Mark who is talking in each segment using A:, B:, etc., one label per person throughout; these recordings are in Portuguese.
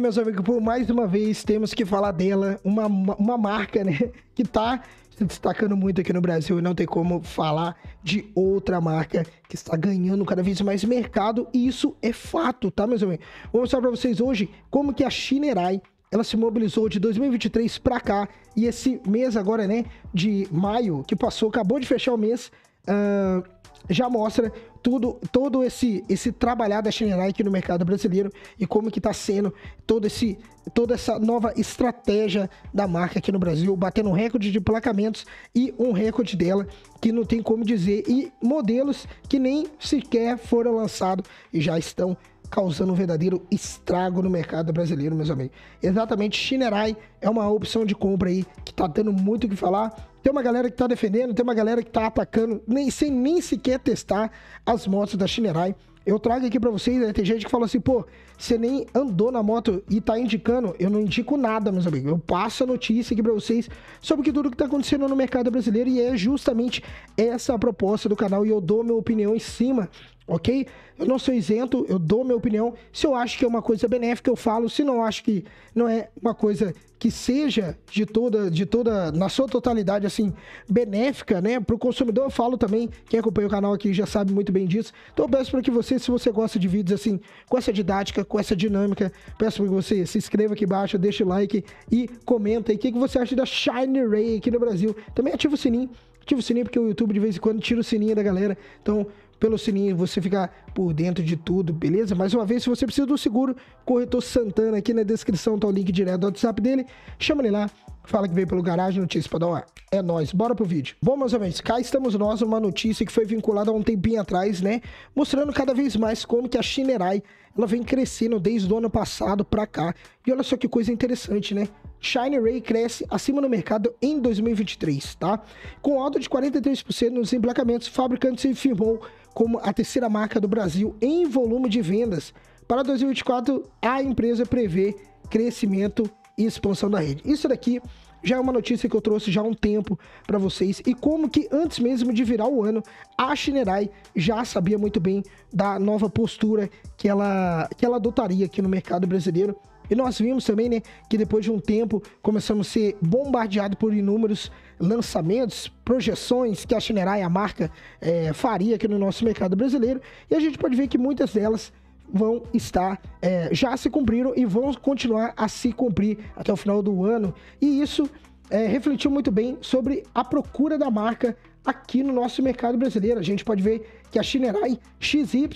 A: meus amigos, por mais uma vez temos que falar dela, uma, uma marca, né, que tá se destacando muito aqui no Brasil e não tem como falar de outra marca que está ganhando cada vez mais mercado e isso é fato, tá, meus amigos? Vou mostrar para vocês hoje como que a Shinerai ela se mobilizou de 2023 para cá e esse mês agora, né, de maio que passou, acabou de fechar o mês, uh, já mostra tudo, todo esse, esse trabalhar da Shinerai aqui no mercado brasileiro e como que está sendo todo esse, toda essa nova estratégia da marca aqui no Brasil, batendo um recorde de placamentos e um recorde dela que não tem como dizer, e modelos que nem sequer foram lançados e já estão causando um verdadeiro estrago no mercado brasileiro, meus amigos. Exatamente, Shinerai é uma opção de compra aí que tá dando muito o que falar. Tem uma galera que tá defendendo, tem uma galera que tá atacando, nem, sem nem sequer testar as motos da Shinerai. Eu trago aqui para vocês, né? tem gente que fala assim, pô, você nem andou na moto e tá indicando. Eu não indico nada, meus amigos. Eu passo a notícia aqui para vocês sobre que tudo que tá acontecendo no mercado brasileiro e é justamente essa a proposta do canal e eu dou minha opinião em cima ok? Eu não sou isento, eu dou minha opinião. Se eu acho que é uma coisa benéfica, eu falo. Se não acho que não é uma coisa que seja de toda, de toda, na sua totalidade, assim, benéfica, né, para o consumidor, eu falo também. Quem acompanha o canal aqui já sabe muito bem disso. Então eu peço para que você, se você gosta de vídeos assim, com essa didática, com essa dinâmica, peço para que você se inscreva aqui embaixo, deixe o like e comenta aí o que, que você acha da Shine Ray aqui no Brasil. Também ativa o sininho. Ativa o sininho porque o YouTube de vez em quando tira o sininho da galera. Então, pelo sininho você ficar por dentro de tudo, beleza? Mais uma vez, se você precisa do seguro, Corretor Santana aqui na descrição tá o link direto do WhatsApp dele. Chama ele lá, fala que veio pelo garagem, notícia pra dar uma. É nóis, bora pro vídeo. Bom, meus amigos, cá estamos nós, uma notícia que foi vinculada há um tempinho atrás, né? Mostrando cada vez mais como que a Shinerai, ela vem crescendo desde o ano passado pra cá. E olha só que coisa interessante, né? Shine Ray cresce acima no mercado em 2023, tá? Com alta de 43% nos emplacamentos, o fabricante se firmou como a terceira marca do Brasil em volume de vendas. Para 2024, a empresa prevê crescimento e expansão da rede. Isso daqui já é uma notícia que eu trouxe já há um tempo para vocês e como que antes mesmo de virar o ano, a Shinerai já sabia muito bem da nova postura que ela que ela adotaria aqui no mercado brasileiro e nós vimos também, né, que depois de um tempo começamos a ser bombardeados por inúmeros lançamentos, projeções que a Shinerai, a marca, é, faria aqui no nosso mercado brasileiro. E a gente pode ver que muitas delas vão estar, é, já se cumpriram e vão continuar a se cumprir até o final do ano. E isso é, refletiu muito bem sobre a procura da marca aqui no nosso mercado brasileiro. A gente pode ver que a Shinerai XY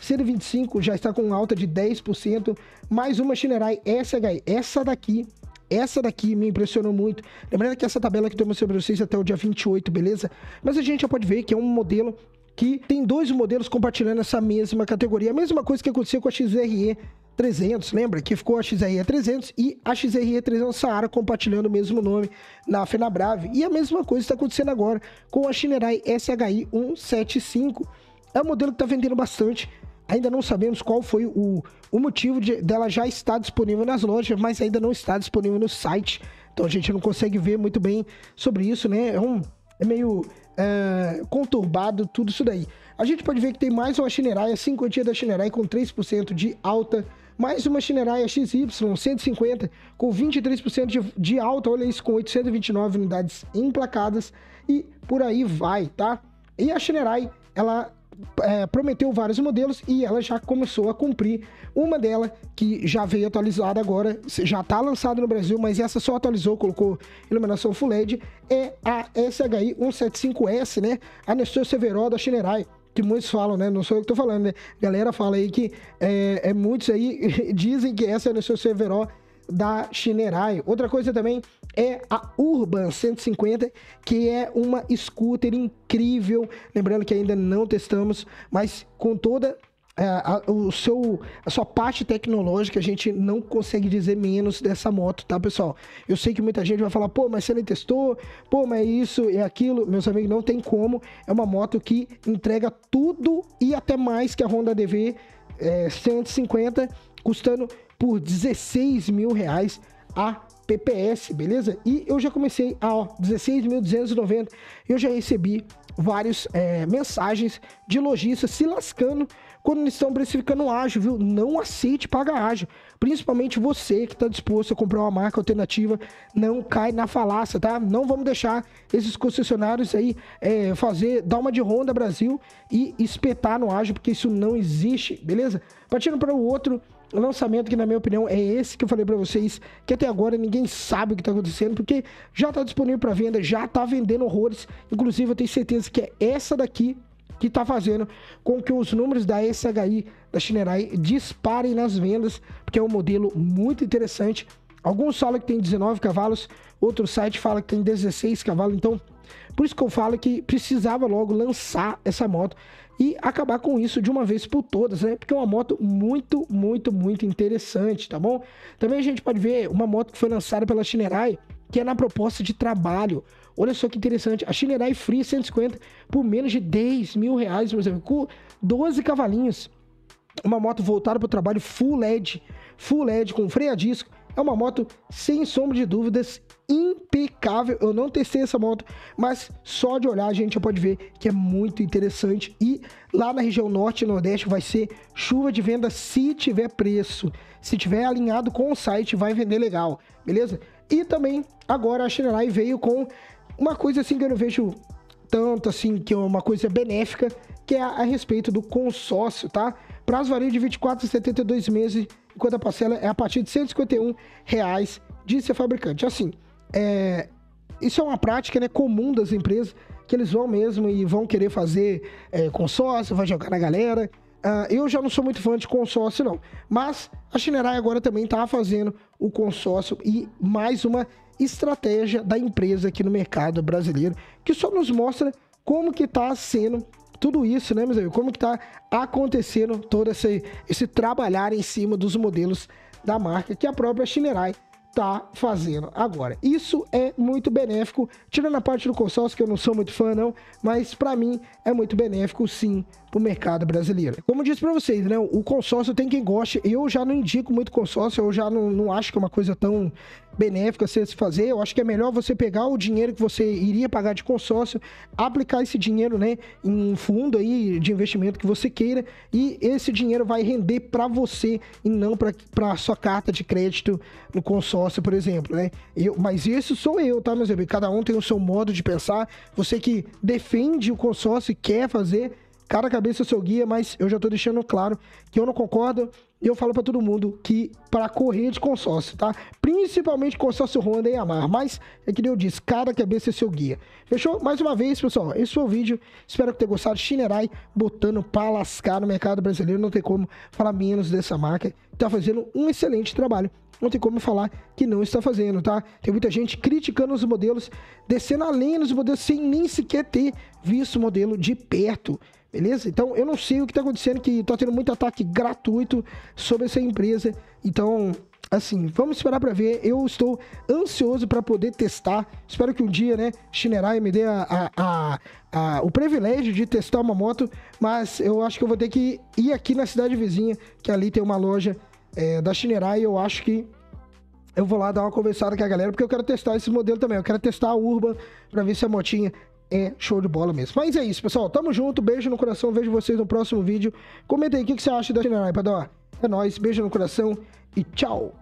A: C25 já está com alta de 10%, mais uma Shinerai SHI. Essa daqui essa daqui me impressionou muito. Lembrando que essa tabela que eu mostrei para vocês até o dia 28, beleza? Mas a gente já pode ver que é um modelo que tem dois modelos compartilhando essa mesma categoria. A mesma coisa que aconteceu com a XRE 300, lembra? Que ficou a XRE 300 e a XRE 300 Saara compartilhando o mesmo nome na Fenabrave. E a mesma coisa está acontecendo agora com a Shinerai SHI 175. É um modelo que está vendendo bastante. Ainda não sabemos qual foi o, o motivo de, dela já estar disponível nas lojas, mas ainda não está disponível no site. Então a gente não consegue ver muito bem sobre isso, né? É, um, é meio é, conturbado tudo isso daí. A gente pode ver que tem mais uma Shinerai, a 5 da Shinerai com 3% de alta mais uma Shinerai XY 150 com 23% de, de alta, olha isso, com 829 unidades emplacadas e por aí vai, tá? E a Shinerai, ela é, prometeu vários modelos e ela já começou a cumprir. Uma dela que já veio atualizada agora, já está lançada no Brasil, mas essa só atualizou, colocou iluminação Full LED, é a SHI 175S, né? A Nestor Severo da Shinerai que muitos falam, né? Não sou eu que tô falando, né? Galera fala aí que é, é muitos aí dizem que essa é a Nestor Severo da Shinerai. Outra coisa também é a Urban 150, que é uma scooter incrível. Lembrando que ainda não testamos, mas com toda a, o seu, a sua parte tecnológica, a gente não consegue dizer menos dessa moto, tá, pessoal? Eu sei que muita gente vai falar, pô, mas você nem testou, pô, mas é isso e é aquilo. Meus amigos, não tem como. É uma moto que entrega tudo e até mais que a Honda DV é, 150, custando por 16 mil reais a PPS, beleza? E eu já comecei a 16.290, eu já recebi várias é, mensagens de lojistas se lascando quando estão precificando ágil, viu? Não aceite pagar ágil. principalmente você que está disposto a comprar uma marca alternativa, não cai na falácia, tá? Não vamos deixar esses concessionários aí é, fazer, dar uma de Honda Brasil e espetar no ágio, porque isso não existe, beleza? Partindo para o outro lançamento que na minha opinião é esse que eu falei para vocês, que até agora ninguém sabe o que tá acontecendo, porque já tá disponível para venda, já tá vendendo horrores. Inclusive eu tenho certeza que é essa daqui que está fazendo com que os números da SHI da Shinerai disparem nas vendas, porque é um modelo muito interessante. Alguns falam que tem 19 cavalos, outro site fala que tem 16 cavalos, então por isso que eu falo que precisava logo lançar essa moto e acabar com isso de uma vez por todas, né? Porque é uma moto muito, muito, muito interessante, tá bom? Também a gente pode ver uma moto que foi lançada pela Shinerai, que é na proposta de trabalho. Olha só que interessante, a Shinerai Free 150 por menos de 10 mil reais, por exemplo, com 12 cavalinhos. Uma moto voltada para o trabalho full LED, full LED com freio a disco. É uma moto sem sombra de dúvidas impecável. Eu não testei essa moto, mas só de olhar a gente já pode ver que é muito interessante. E lá na região norte e nordeste vai ser chuva de venda se tiver preço. Se tiver alinhado com o site, vai vender legal, beleza? E também agora a Shinerai veio com uma coisa assim que eu não vejo tanto assim, que é uma coisa benéfica, que é a, a respeito do consórcio, tá? Prazo varia de 24 a 72 meses, enquanto a parcela é a partir de 151 reais de ser fabricante. Assim, é, isso é uma prática né, comum das empresas, que eles vão mesmo e vão querer fazer é, consórcio, vai jogar na galera. Uh, eu já não sou muito fã de consórcio, não. Mas a Shinerai agora também está fazendo o consórcio e mais uma estratégia da empresa aqui no mercado brasileiro, que só nos mostra como que está sendo tudo isso, né, meus amigos? Como que está acontecendo todo esse, esse trabalhar em cima dos modelos da marca que a própria Shinerai tá fazendo agora. Isso é muito benéfico, tirando a parte do consórcio, que eu não sou muito fã, não, mas para mim é muito benéfico sim para o mercado brasileiro. Como eu disse para vocês, né? O consórcio tem quem goste. Eu já não indico muito consórcio, eu já não, não acho que é uma coisa tão benéfica se fazer. Eu acho que é melhor você pegar o dinheiro que você iria pagar de consórcio, aplicar esse dinheiro, né, em um fundo aí de investimento que você queira e esse dinheiro vai render para você e não para sua carta de crédito no consórcio, por exemplo, né? Eu, mas isso sou eu, tá, meus amigos? Cada um tem o seu modo de pensar. Você que defende o consórcio e quer fazer, cada cabeça é seu guia, mas eu já tô deixando claro que eu não concordo e eu falo para todo mundo que para correr de consórcio, tá? Principalmente consórcio Honda e Yamaha, mas é que eu disse, cada cabeça é seu guia. Fechou? Mais uma vez, pessoal, esse foi o vídeo. Espero que tenha gostado. Shinerai botando para lascar no mercado brasileiro, não tem como falar menos dessa marca. Tá fazendo um excelente trabalho. Não tem como falar que não está fazendo, tá? Tem muita gente criticando os modelos, descendo além dos modelos sem nem sequer ter visto o modelo de perto. Beleza? Então eu não sei o que está acontecendo, que tá tendo muito ataque gratuito sobre essa empresa. Então, assim, vamos esperar para ver. Eu estou ansioso para poder testar. Espero que um dia, né, Shinerai me dê a, a, a, o privilégio de testar uma moto. Mas eu acho que eu vou ter que ir aqui na cidade vizinha, que ali tem uma loja é, da Shinerai. Eu acho que eu vou lá dar uma conversada com a galera, porque eu quero testar esse modelo também. Eu quero testar a Urban para ver se a motinha é show de bola mesmo. Mas é isso, pessoal. Tamo junto, beijo no coração. Vejo vocês no próximo vídeo. Comenta aí o que, que você acha da Padó. É nóis, beijo no coração e tchau.